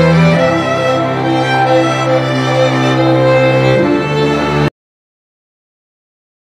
Música